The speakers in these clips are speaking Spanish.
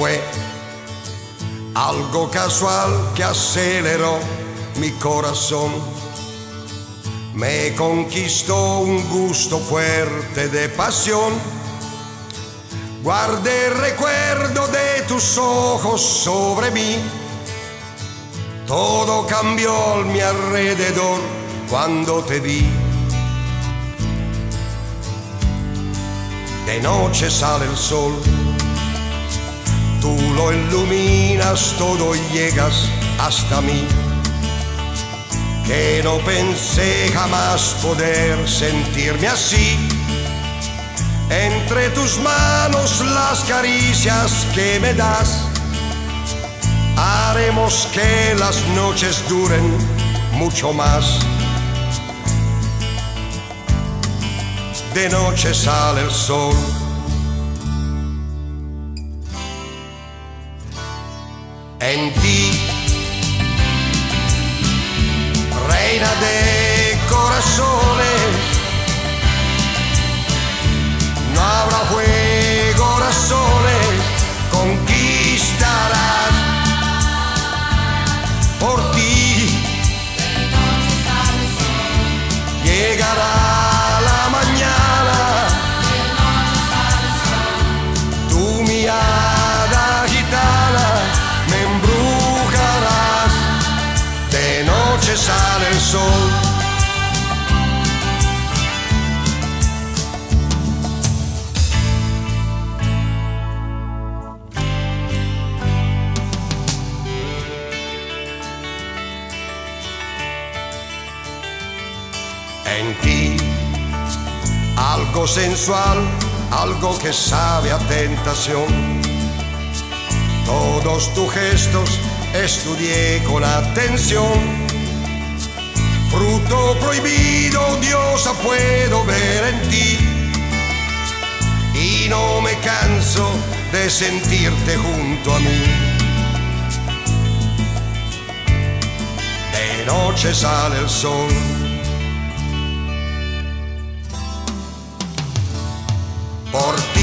fue algo casual que aceleró mi corazón. Me conquistó un gusto fuerte de pasión. Guardé el recuerdo de tus ojos sobre mí. Todo cambió mi alrededor cuando te vi. De noche sale el sol Tú lo iluminas todo y llegas hasta mí. Que no pensé jamás poder sentirme así. Entre tus manos las caricias que me das. Haremos que las noches duren mucho más. De noche sale el sol en ti, reina de corazones. No habrá fuego, razones, conquistarás por ti. Llegará En ti, algo sensual, algo que sabe a tentación. Todos tus gestos estudié con atención. Fruto prohibido, diosa, puedo ver en ti. Y no me canso de sentirte junto a mí. De noche sale el sol. Por ti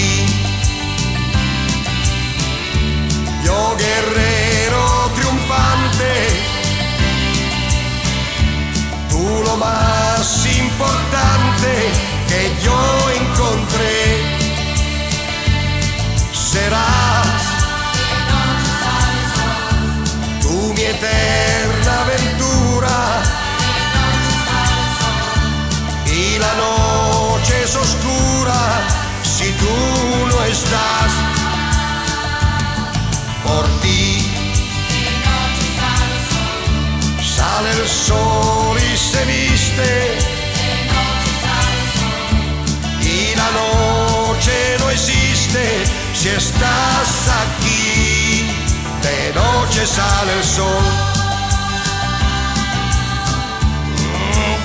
que yo encontré. Serás tú mi eterna aventura. Y la noche es oscura si tú no estás por ti. Sale el sol si estás aquí. De noche sale el sol.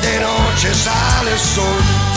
De noche sale el sol.